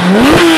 Woo!